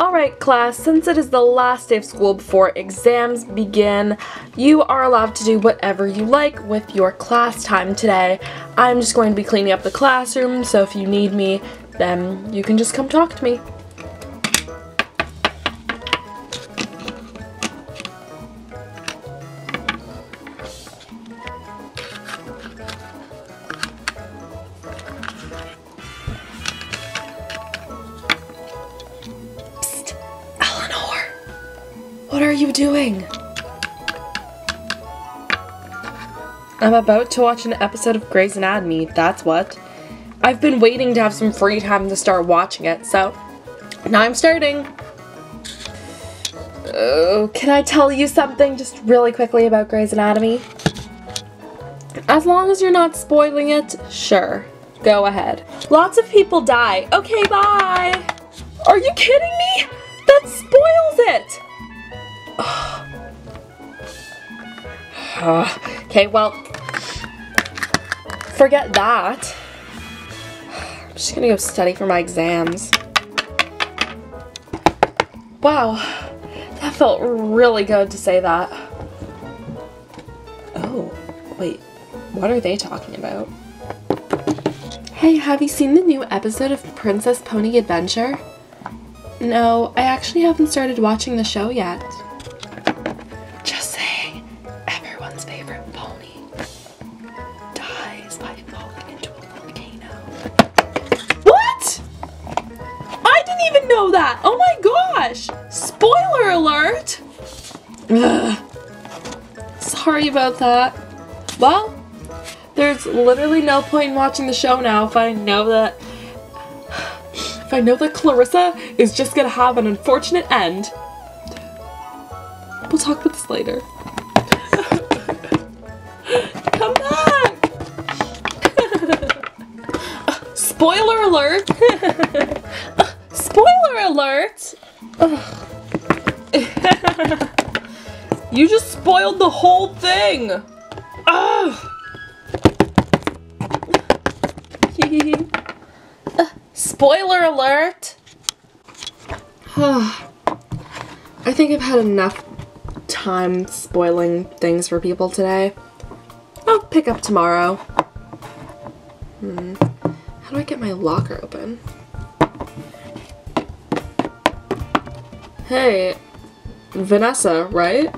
Alright class, since it is the last day of school before exams begin, you are allowed to do whatever you like with your class time today. I'm just going to be cleaning up the classroom, so if you need me, then you can just come talk to me. What are you doing? I'm about to watch an episode of Grey's Anatomy, that's what. I've been waiting to have some free time to start watching it, so now I'm starting. Oh, can I tell you something just really quickly about Grey's Anatomy? As long as you're not spoiling it, sure. Go ahead. Lots of people die. Okay, bye! Are you kidding me? That spoils it! okay, well, forget that. I'm just gonna go study for my exams. Wow, that felt really good to say that. Oh, wait, what are they talking about? Hey, have you seen the new episode of Princess Pony Adventure? No, I actually haven't started watching the show yet. Know that! Oh my gosh! Spoiler alert! Ugh. Sorry about that. Well, there's literally no point in watching the show now if I know that if I know that Clarissa is just gonna have an unfortunate end. We'll talk about this later. Come back! Spoiler alert! Alert! you just spoiled the whole thing! Ugh. Uh, Spoiler alert! I think I've had enough time spoiling things for people today. I'll pick up tomorrow. Hmm. How do I get my locker open? Hey, Vanessa, right?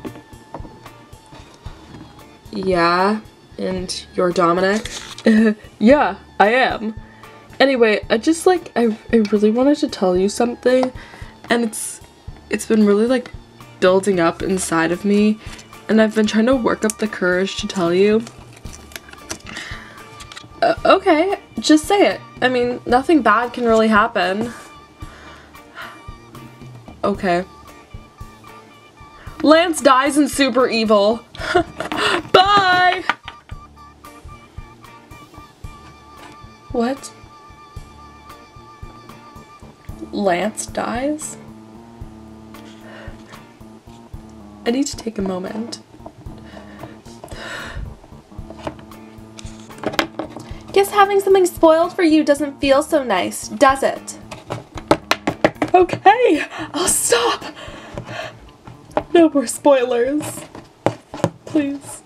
Yeah, and you're Dominic? yeah, I am. Anyway, I just like I, I really wanted to tell you something and it's it's been really like building up inside of me and I've been trying to work up the courage to tell you. Uh, okay, just say it. I mean, nothing bad can really happen. Okay. Lance dies in Super Evil. Bye! What? Lance dies? I need to take a moment. Guess having something spoiled for you doesn't feel so nice, does it? Okay, I'll stop. No more spoilers. Please.